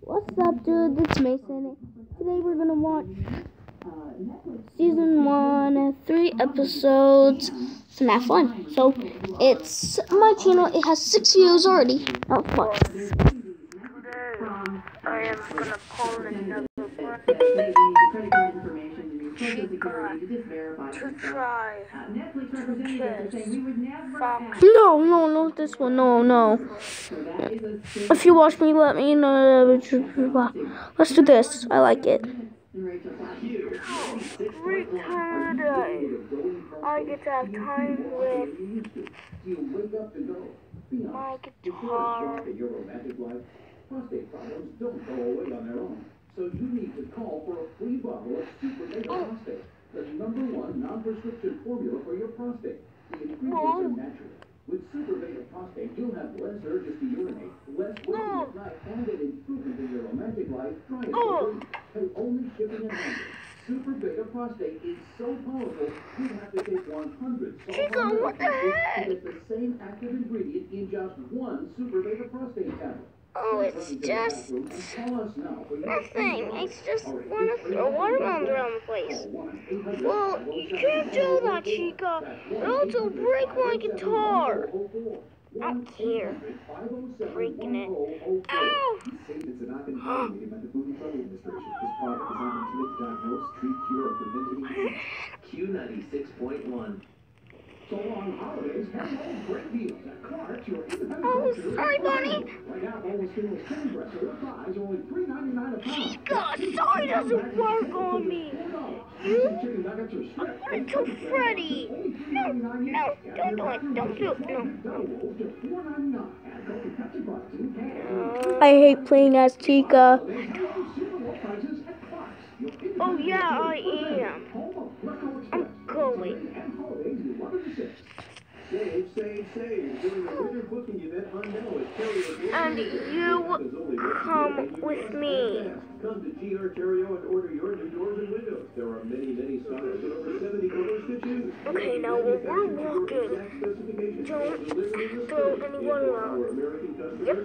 What's up, dude? It's Mason. Today we're gonna watch season one, three episodes. FNAF one. So it's my channel. It has six views already. Not much. I am gonna call another Chica to try to kiss Fox. No, no, not this one. No, no. If you watch me, let me know. Let's do this. I like it. Return today. I get to have time with my guitar. Your romantic life, prostate problems don't go away on their own. So you need to call for a free bottle of Super Beta Prostate, the number one non-prescription formula for your prostate. The ingredients are natural. With Super Beta Prostate, you'll have less urges to urinate, less worry at night, and an improvement in your romantic life. Try it for free. Pay only shipping and handling. Super Beta Prostate is so powerful, you have to take 100 Chico, what the heck? to get the same active ingredient in just one Super Beta Prostate tablet. Oh, it's just nothing. It's just want to throw watermelons around the place. Well, you can't do that, Chica. Or else it'll break my guitar. I don't care. Breaking it. Ow! Savings are not been regulated by the Food and Drug Administration. This product is not intended to diagnose, treat, cure, or prevent any Q96.1. So on holidays, have those great deals at Clark's, your independent Oh, sorry, Bonnie. Right now, boneless skinless chicken breast or fries are only three ninety nine a pound. Chica, sorry doesn't work on me. You? Chicken nuggets or strips. I told Freddy. No, no, don't do it. Don't do it. No. Just four ninety nine. And Coke Pepsi Plus two cans. I hate playing as Chica. Super low prices at Clark's. Your independent Oh, yeah, I am. home of Fresco Express. I'm going. And holidays you love it to six. Winter booking event on. And you come with me. Come to GR Terrio and order your new doors and windows. There are many, many styles and over 70 colors to choose. Okay, now when we're walking, don't throw anyone around. Yep.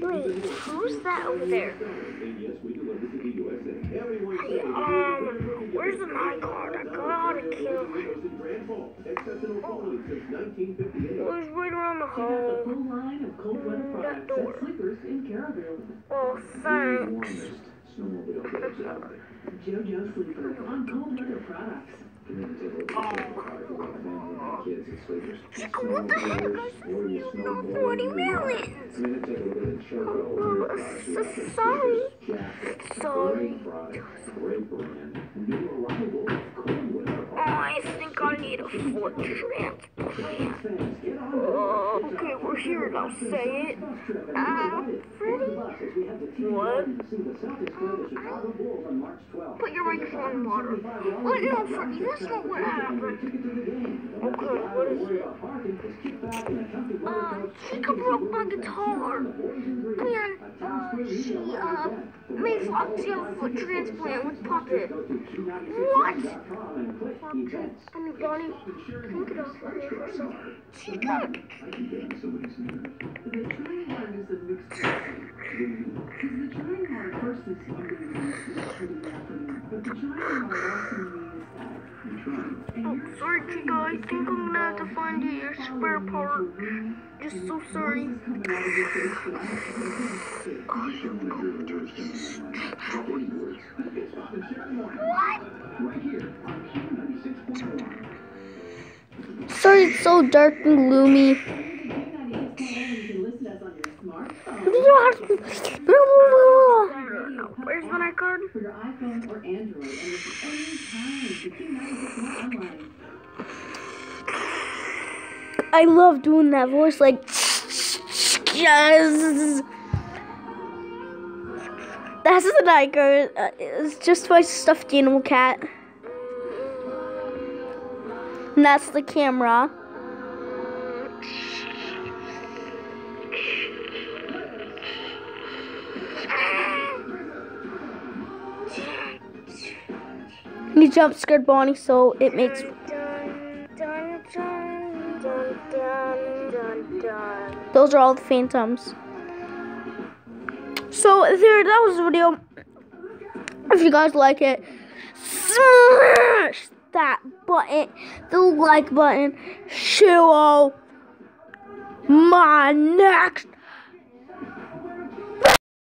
Wait, who's that over there? Hey, um, where's night guard? I gotta kill him. Exceptional quality since 1958. Well, he's right around the hole. full line of cold weather mm, That door. and sleepers in Well, thanks. Warmest snowmobile goes out there. JoJo Sleeper on cold weather products. Oh, come in and take a look at the product for the family and kids and sleepers. Chica, what the heck? I said you got 40 you millions. Come in and take a look at the Chevrolet. Oh, so sorry. Sorry. Great brand. New arrival, cold weather. Oh, I think I need a foot transplant. Oh, okay, we're here now. Say it. Ah, Freddy? What? Put your microphone in water. What? No, Freddy, that's not what happened. Okay, what is it? Um, Chica broke my guitar. And, uh, she, uh, made a foot transplant with Puppet. What? Puppet. I mean, Bonnie, look Oh, sorry, Chica. I think I'm gonna have to find you your spare part. Just so sorry. What? Right here on Q96.1. Sorry, it's so dark and gloomy. You can listen to us on your smartphone, Where's night guard? for your iPhone or Android, and it's anytime to Q96. I love doing that voice, like yes. That's the night guard. Uh, it's just my stuffed animal cat. And that's the camera. He jump scared Bonnie, so it makes those are all the phantoms. So there, that was the video. If you guys like it, that button, the like button. Show my next